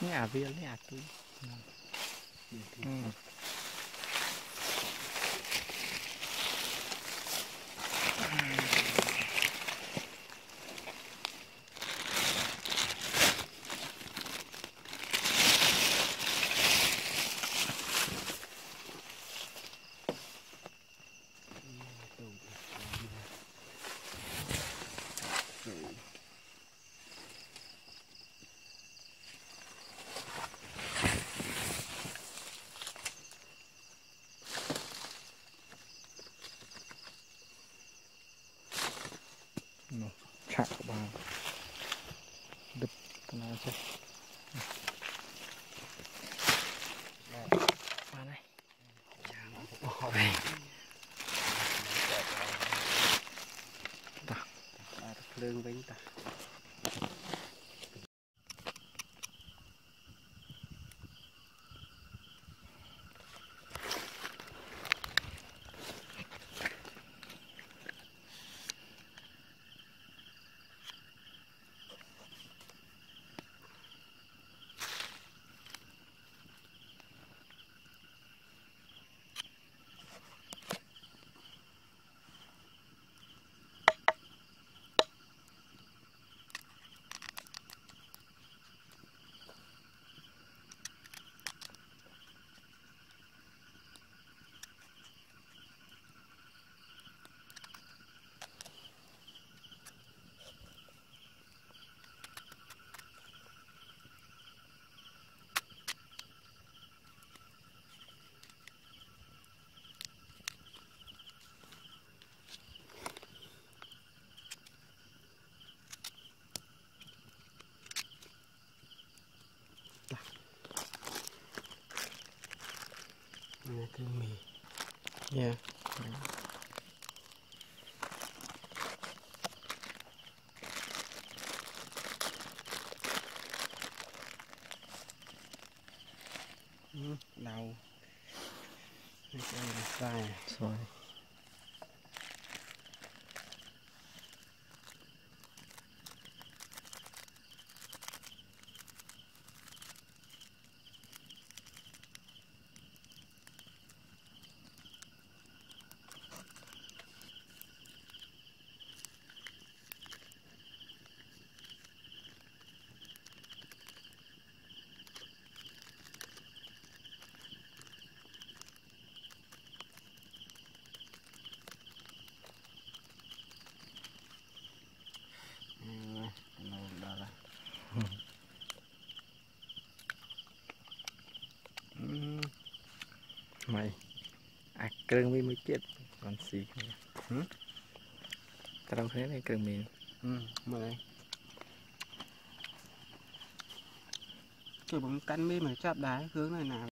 Ni avia ni atu. Hmm. nó chạm vào đập nó ra. Hãy subscribe này. bỏ lỡ những video hấp dẫn này cái mì. Yeah ừ, đau. Cái này. Sai rồi. ម៉ៃអាគ្រឿងមីមួយទៀតបានស៊ីគ្នាហឹមត្រូវគ្នានេះគ្រឿងមីអឺមើលហើយគឺผมកាន់មីមកចាប់ដែរគ្រឿង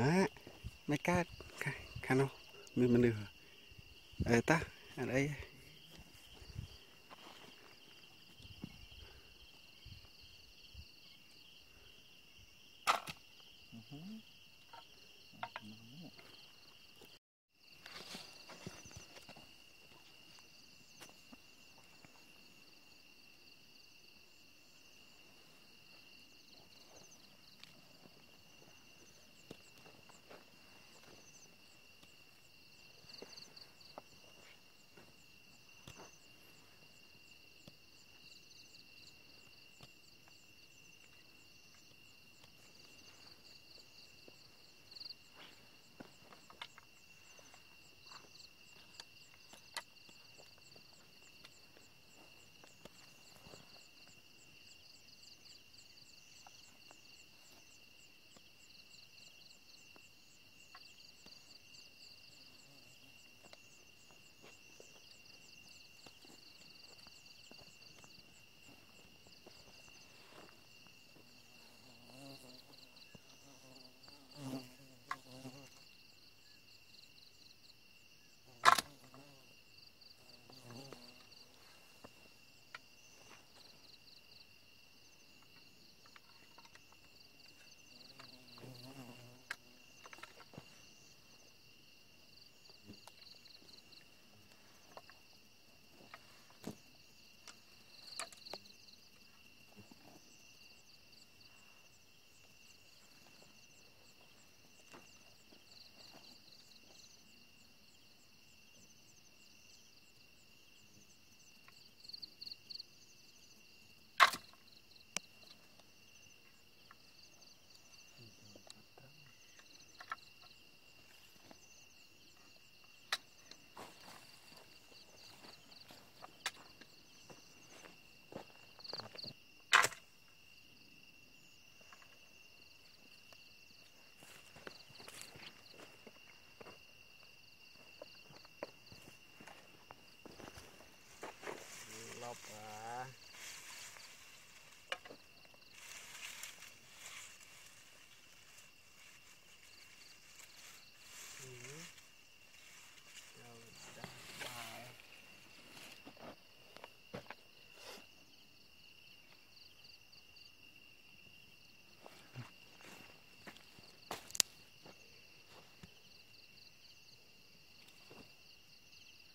นะไม่กล้าแค่ะค่เนาะมีมันเหดือเออตาอะไร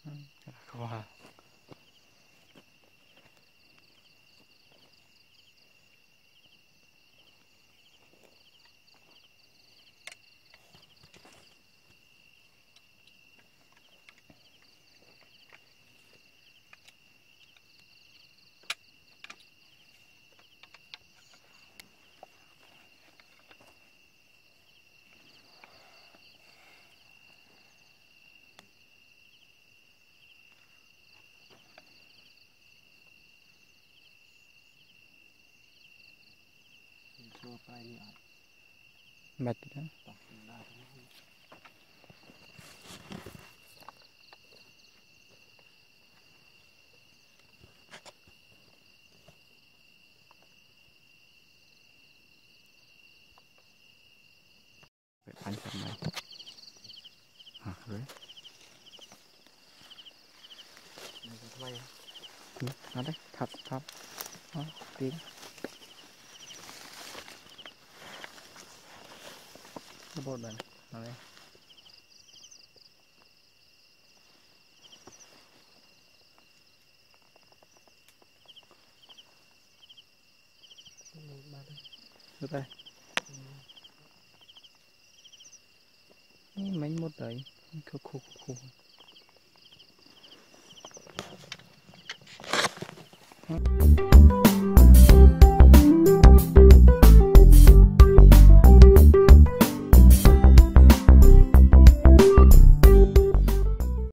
嗯，好不好？Betul. 반짝만 아 안돼 탑탑 아, 어? 빙 rồi. mày Ừ, Nó đấy, thập, thập. Đó, tiếng. Cái bột này, nó đây. Được đây. Mấy một đấy. Khô khô khô khô.